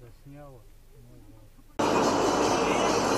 Засняла. Яна,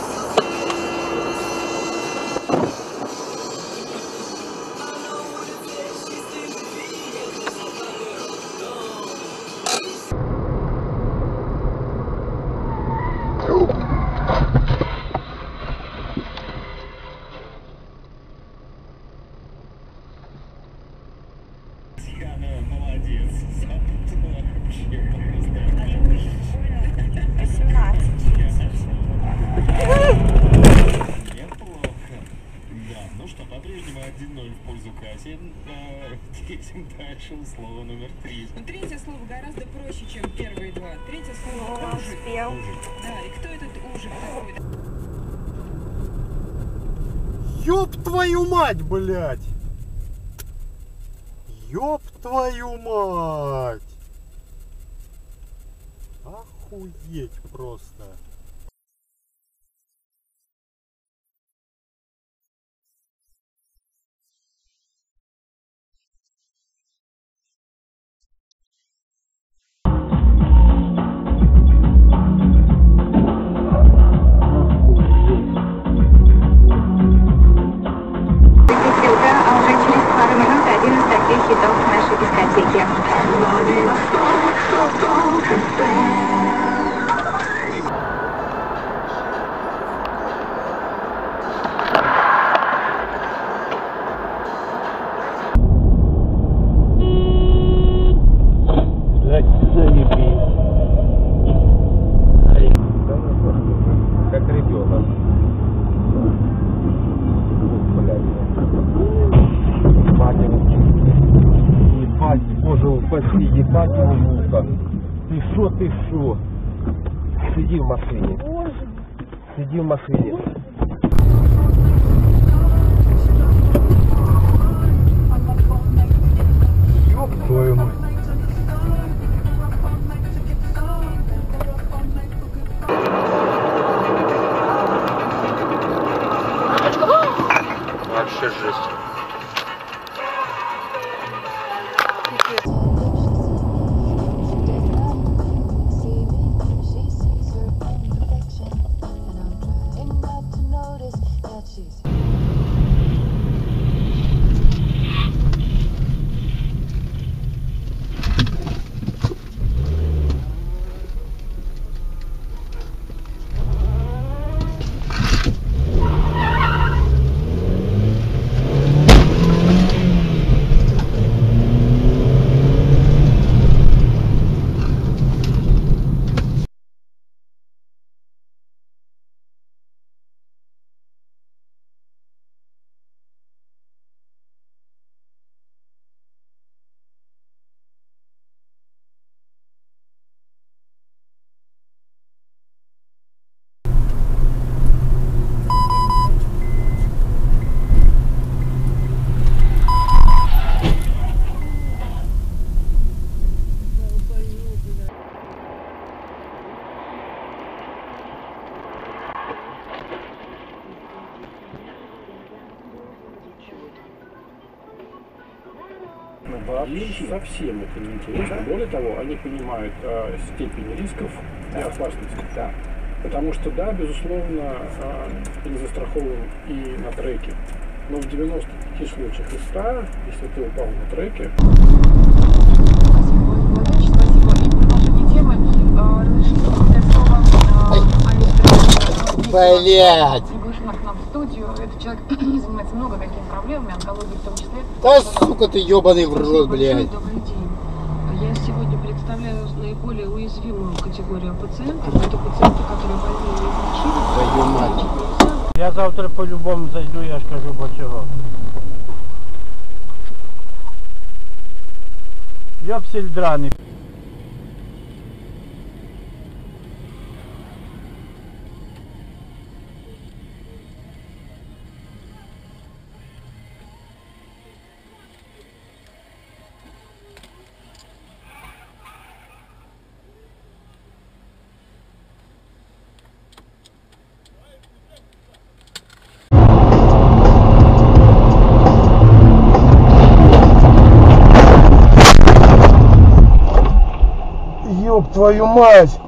что, по-прежнему 1-0 в пользу Кати. Э, Едем дальше, слово номер три. Ну, третье слово гораздо проще, чем первые два. Третье слово Он ужик. успел. Да, и кто этот ужик такой? Ёб твою мать, блядь! Ёб твою мать! Охуеть просто. Упаси, ебать его мука. Ты шо, ты шо? Сиди в машине. Сиди в машине. Ёб твою мать. Вообще совсем это не интересно. Более того, они понимают э, степень рисков и опасности. Да. Потому что, да, безусловно, э, не застрахован и на треке. Но в 95 случаях из 100, если ты упал на треке, Блять! Этот человек занимается много какими проблемами, онкологией в том числе. Да сука ты ебаный в рот, блядь! Добрый день. Я сегодня представляю наиболее уязвимую категорию пациентов. Это пациенты, которые больны неизлечимо. Твою мать. Лечить нельзя. Я завтра по-любому зайду, я скажу бо чого. Йопсель твою мать!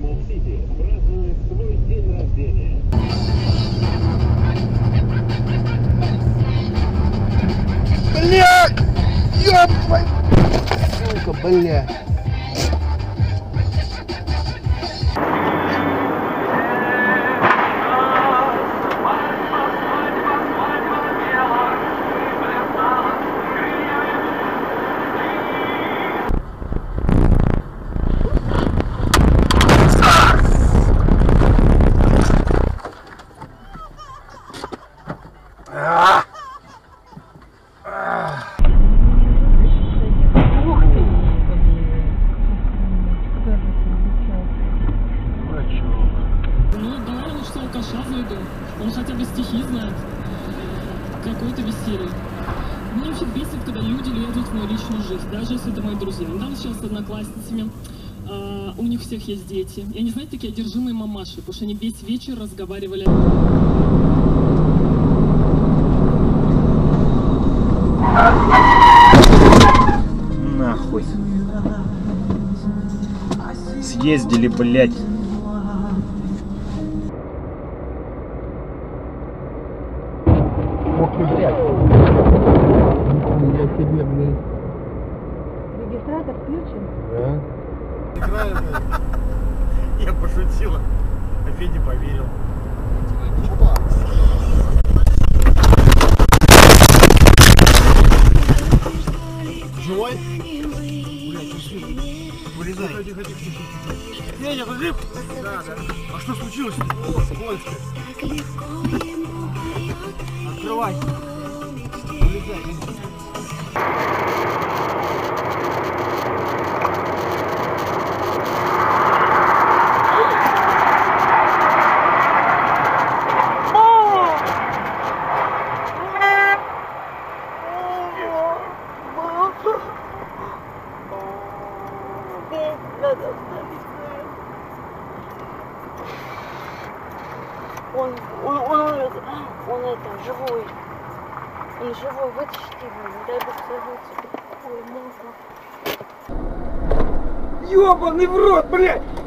ТРЦ Афимов Сити празднует свой день рождения. Блядь! Ёб твою... Сука, блядь. Он хотя бы стихи знает. Какое-то веселье. Меня вообще бесит, когда люди лезут в мою личную жизнь, даже если это мои друзья. Недавно сейчас с одноклассницами. а, у них всех есть дети. И они, знаете, такие одержимые мамаши, потому что они весь вечер разговаривали. Съездили, блядь. Федя, ты жив? Да, да. А что случилось? Скользко. Открывай. Вылезай. Он, он, он, он, он это, живой. Он живой, вытащите его, не дай бог сорвется. Ой, можно. Ёбаный в рот, блядь!